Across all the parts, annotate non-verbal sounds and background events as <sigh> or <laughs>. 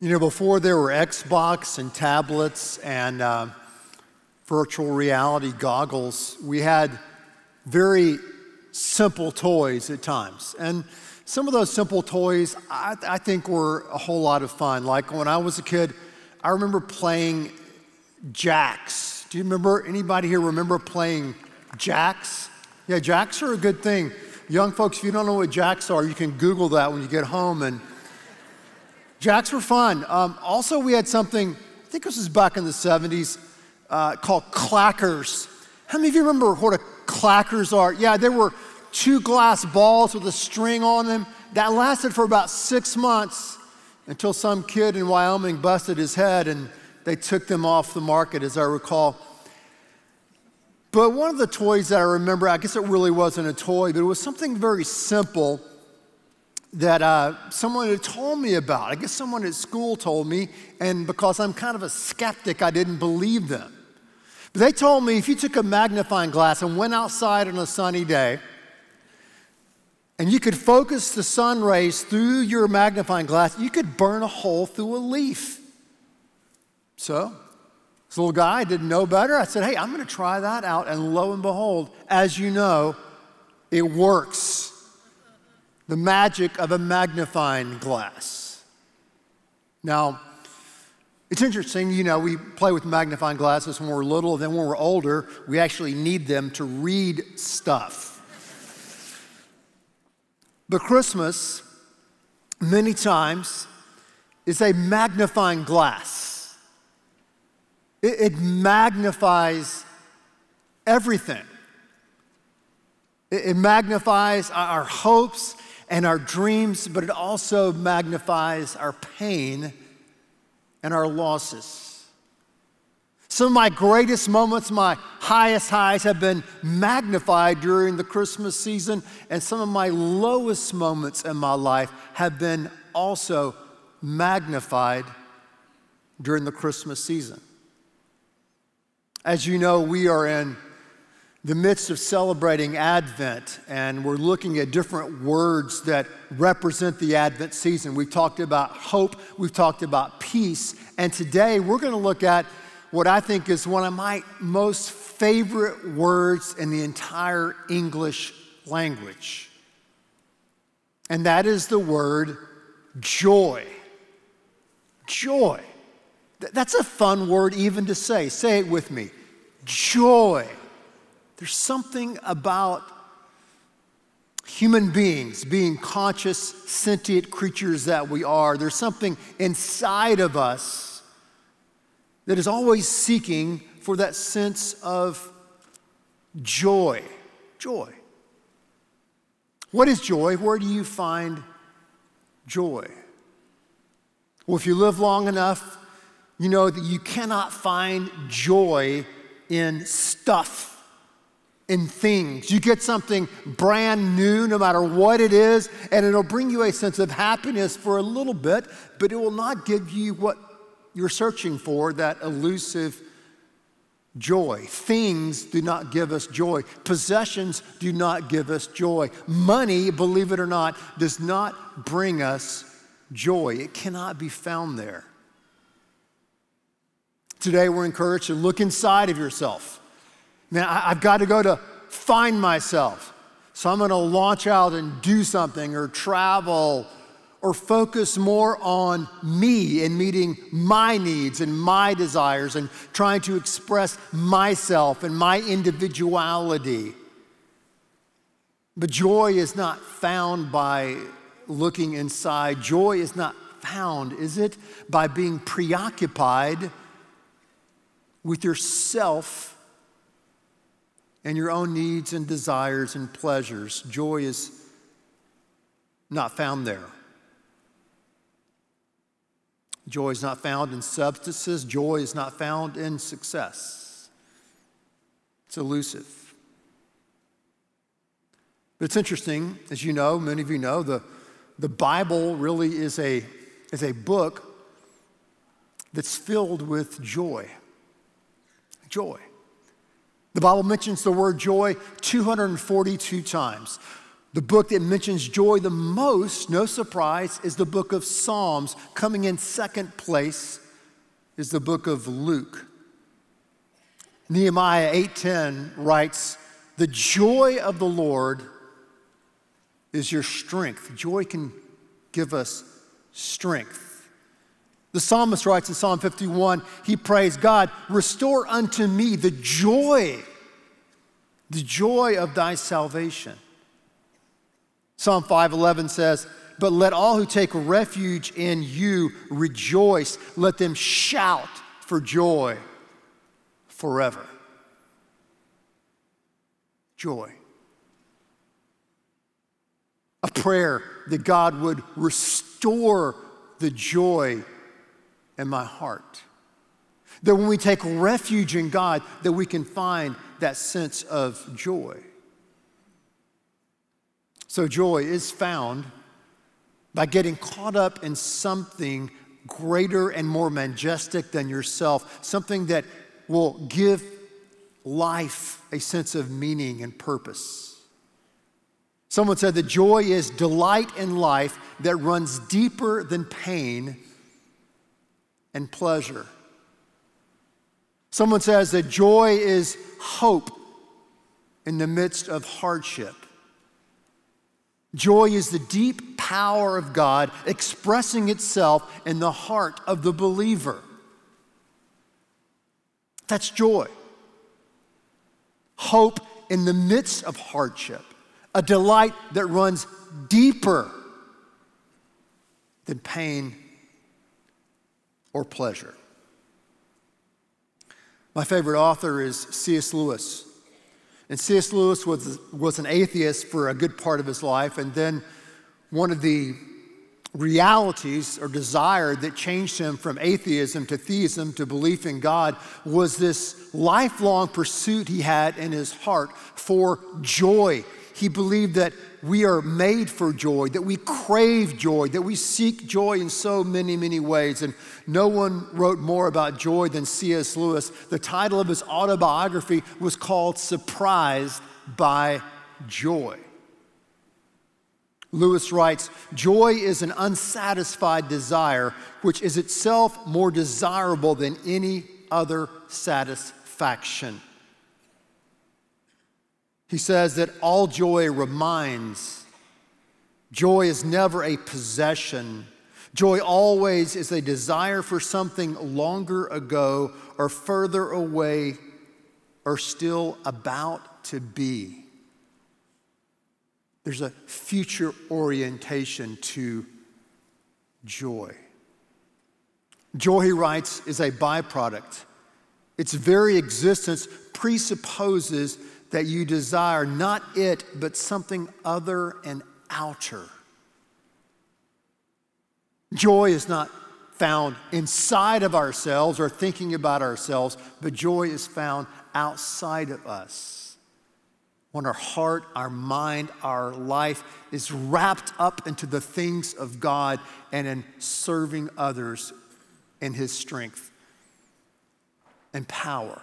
You know, before there were Xbox and tablets and uh, virtual reality goggles, we had very simple toys at times. And some of those simple toys, I, I, think, were a whole lot of fun. Like when I was a kid, I remember playing jacks. Do you remember, anybody here remember playing jacks? Yeah, jacks are a good thing. Young folks, if you don't know what jacks are, you can Google that when you get home and Jacks were fun. Um, also, we had something, I think this was back in the 70s, uh, called clackers. How many of you remember what a clackers are? Yeah, they were two glass balls with a string on them. That lasted for about six months until some kid in Wyoming busted his head and they took them off the market, as I recall. But one of the toys that I remember, I guess it really wasn't a toy, but it was something very simple that uh, someone had told me about. I guess someone at school told me, and because I'm kind of a skeptic, I didn't believe them. But they told me if you took a magnifying glass and went outside on a sunny day, and you could focus the sun rays through your magnifying glass, you could burn a hole through a leaf. So, this little guy didn't know better. I said, hey, I'm going to try that out. And lo and behold, as you know, it works the magic of a magnifying glass. Now, it's interesting, you know, we play with magnifying glasses when we're little, then when we're older, we actually need them to read stuff. But Christmas, many times, is a magnifying glass. It, it magnifies everything. It, it magnifies our hopes and our dreams, but it also magnifies our pain and our losses. Some of my greatest moments, my highest highs, have been magnified during the Christmas season, and some of my lowest moments in my life have been also magnified during the Christmas season. As you know, we are in the midst of celebrating Advent, and we're looking at different words that represent the Advent season. We've talked about hope, we've talked about peace, and today we're going to look at what I think is one of my most favorite words in the entire English language. And that is the word joy. Joy. That's a fun word even to say. Say it with me joy. There's something about human beings being conscious, sentient creatures that we are. There's something inside of us that is always seeking for that sense of joy. Joy. What is joy? Where do you find joy? Well, if you live long enough, you know that you cannot find joy in stuff in things. You get something brand new, no matter what it is, and it'll bring you a sense of happiness for a little bit, but it will not give you what you're searching for that elusive joy. Things do not give us joy. Possessions do not give us joy. Money, believe it or not, does not bring us joy. It cannot be found there. Today, we're encouraged to look inside of yourself Man, I, have got to go to find myself. So I'm going to launch out and do something or travel or focus more on me and meeting my needs and my desires and trying to express myself and my individuality. But joy is not found by looking inside. Joy is not found, is it? By being preoccupied with yourself and your own needs and desires and pleasures. Joy is not found there. Joy is not found in substances. Joy is not found in success. It's elusive. But it's interesting, as you know, many of you know, the, the Bible really is a, is a book that's filled with joy. Joy. The Bible mentions the word joy 242 times. The book that mentions joy the most, no surprise, is the book of Psalms. Coming in second place is the book of Luke. Nehemiah 8:10 writes, "The joy of the Lord is your strength." Joy can give us strength. The psalmist writes in Psalm 51, he prays, God, restore unto me the joy, the joy of thy salvation. Psalm 5:11 says, "But let all who take refuge in you rejoice; let them shout for joy forever." Joy. A prayer that God would restore the joy in my heart. That when we take refuge in God, that we can find that sense of joy. So, joy is found by getting caught up in something greater and more majestic than yourself, something that will give life a sense of meaning and purpose. Someone said that joy is delight in life that runs deeper than pain and pleasure. Someone says that joy is hope in the midst of hardship. Joy is the deep power of God expressing itself in the heart of the believer. That's joy. Hope in the midst of hardship, a delight that runs deeper than pain or pleasure. My favorite author is C.S. Lewis. And C.S. Lewis was, was an atheist for a good part of his life, and then one of the realities or desire that changed him from atheism to theism to belief in God was this lifelong pursuit he had in his heart for joy. He believed that we are made for joy, that we crave joy, that we seek joy in so many, many ways. And no one wrote more about joy than C.S. Lewis. The title of his autobiography was called Surprised by Joy. Lewis writes Joy is an unsatisfied desire, which is itself more desirable than any other satisfaction. He says that all joy reminds. Joy is never a possession. Joy always is a desire for something longer ago or further away or still about to be. There's a future orientation to joy. Joy, he writes, is a byproduct. Its very existence presupposes that you desire not it, but something other and outer. Joy is not found inside of ourselves or thinking about ourselves, but joy is found outside of us. When our heart, our mind, our life is wrapped up into the things of God and in serving others in His strength and power.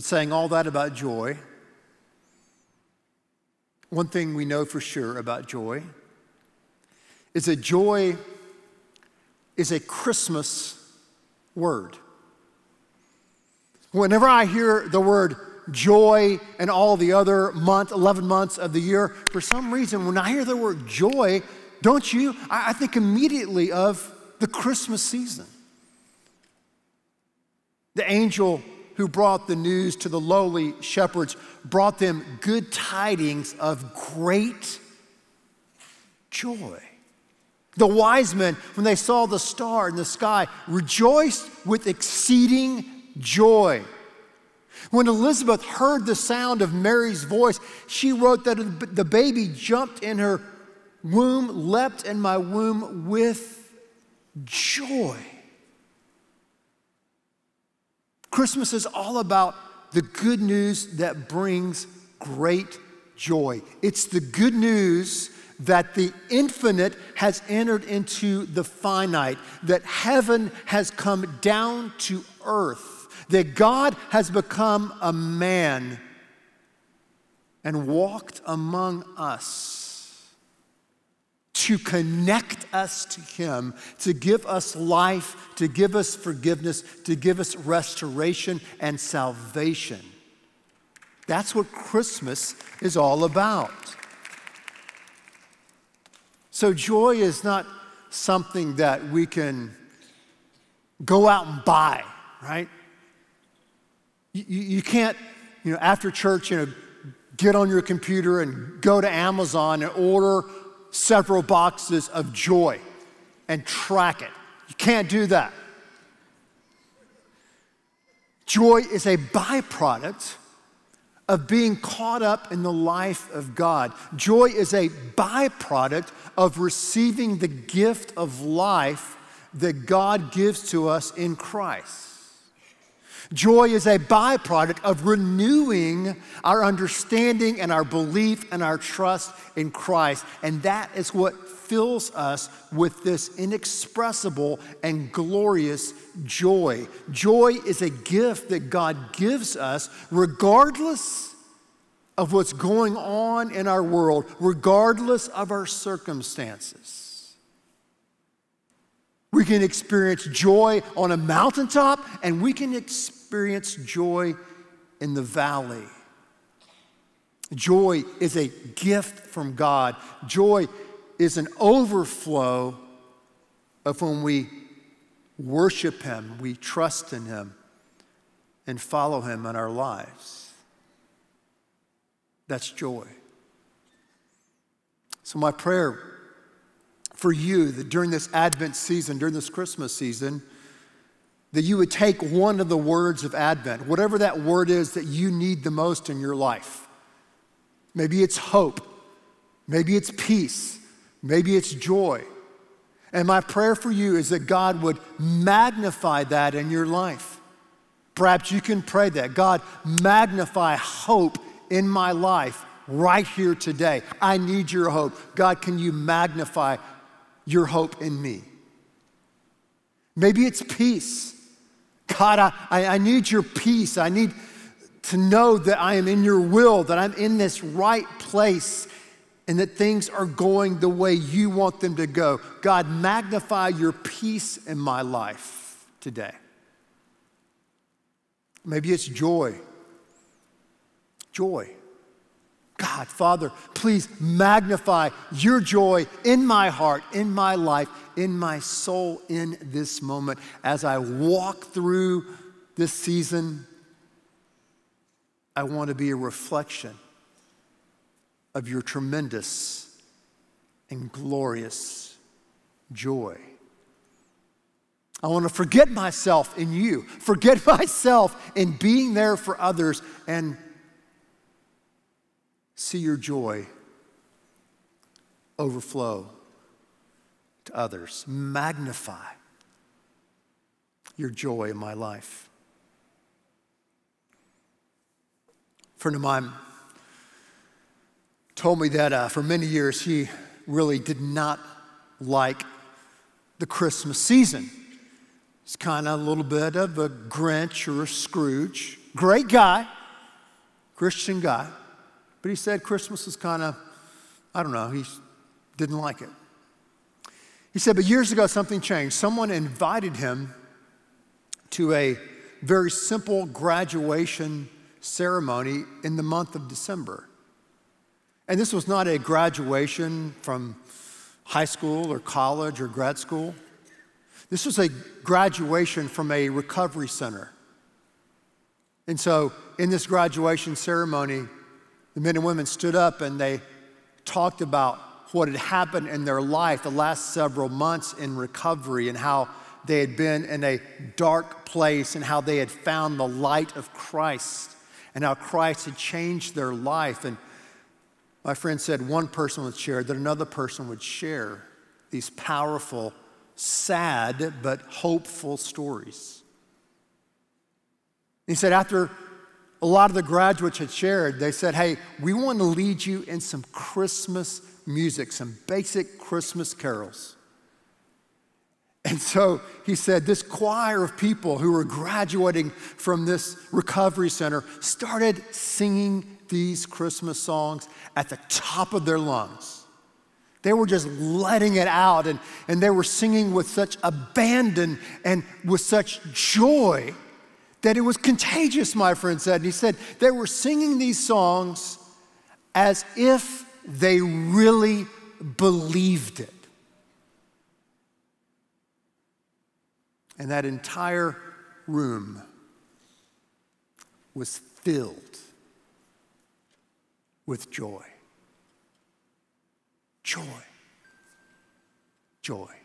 But saying all that about joy, one thing we know for sure about joy is that joy is a Christmas word. Whenever I hear the word joy and all the other month, 11 months of the year, for some reason, when I hear the word joy, don't you? I, I think immediately of the Christmas season. The angel who brought the news to the lowly shepherds brought them good tidings of great joy. The wise men, when they saw the star in the sky, rejoiced with exceeding joy. When Elizabeth heard the sound of Mary's voice, she wrote that the baby jumped in her womb, leapt in my womb with joy. Christmas is all about the good news that brings great joy. It's the good news that the infinite has entered into the finite, that heaven has come down to earth, that God has become a man and walked among us to connect us to Him, to give us life, to give us forgiveness, to give us restoration and salvation. That's what Christmas is all about. So, joy is not something that we can go out and buy, right? You, you can't, you know, after church, you know, get on your computer and go to Amazon and order several boxes of joy and track it. You can't do that. Joy is a byproduct of being caught up in the life of God. Joy is a byproduct of receiving the gift of life that God gives to us in Christ. Joy is a byproduct of renewing our understanding and our belief and our trust in Christ. And that is what fills us with this inexpressible and glorious joy. Joy is a gift that God gives us regardless of what's going on in our world, regardless of our circumstances. We can experience joy on a mountaintop, and we can experience joy in the valley. Joy is a gift from God. Joy is an overflow of when we worship Him, we trust in Him, and follow Him in our lives. That's joy. So, my prayer for you that during this Advent season, during this Christmas season, that you would take one of the words of Advent, whatever that word is that you need the most in your life. Maybe it's hope, maybe it's peace, maybe it's joy. And my prayer for you is that God would magnify that in your life. Perhaps you can pray that God, magnify hope in my life right here today. I need your hope. God, can you magnify your hope in me. Maybe it's peace. God, I, I need your peace. I need to know that I am in your will, that I'm in this right place, and that things are going the way you want them to go. God, magnify your peace in my life today. Maybe it's joy. Joy. God, Father, please magnify your joy in my heart, in my life, in my soul, in this moment as I walk through this season. I want to be a reflection of your tremendous and glorious joy. I want to forget myself in you, forget <laughs> myself in being there for others, and see your joy overflow to others. Magnify your joy in my life. A friend of mine told me that uh, for many years he really did not like the Christmas season. He's kind of a little bit of a Grinch or a Scrooge. Great guy, Christian guy. But he said Christmas was kind of, I don't know, he didn't like it. He said, but years ago something changed. Someone invited him to a very simple graduation ceremony in the month of December. And this was not a graduation from high school or college or grad school. This was a graduation from a recovery center. And so, in this graduation ceremony, the men and women stood up and they talked about what had happened in their life the last several months in recovery and how they had been in a dark place and how they had found the light of Christ and how Christ had changed their life. And my friend said one person would share, that another person would share these powerful, sad, but hopeful stories. He said, after a lot of the graduates had shared, they said, Hey, we want to lead you in some Christmas music, some basic Christmas carols. And so he said, this choir of people who were graduating from this recovery center started singing these Christmas songs at the top of their lungs. They were just letting it out, and, and they were singing with such abandon and with such joy that it was contagious, my friend said. And he said they were singing these songs as if they really believed it. And that entire room was filled with joy. Joy. Joy.